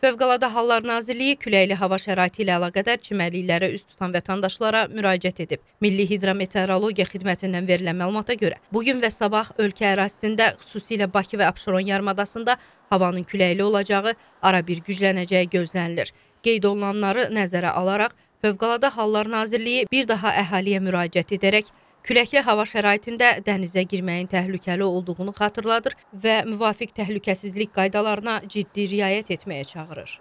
Fövqəladə Hallar Nazirliyi küləkli hava şəraiti ilə əlaqədar çimərliklərə üz tutan vətəndaşlara müraciət edib. Milli Hidrometeorologiya Xidmətindən verilən məlumata görə, bu gün və sabah ölkə ərazisində, xüsusilə Bakı və Abşeron yarımadasında havanın küləkli olacağı, ara bir güclənəcəyi gözlənilir. Qeyd olunanları nəzərə alaraq Fövqəladə Hallar Nazirliyi bir daha əhaliyə müraciət edərək Küləkli hava şəraitində dənizə girməyin təhlükəli olduğunu xatırladır və müvafiq təhlükəsizlik qaydalarına ciddi riayət etməyə çağırır.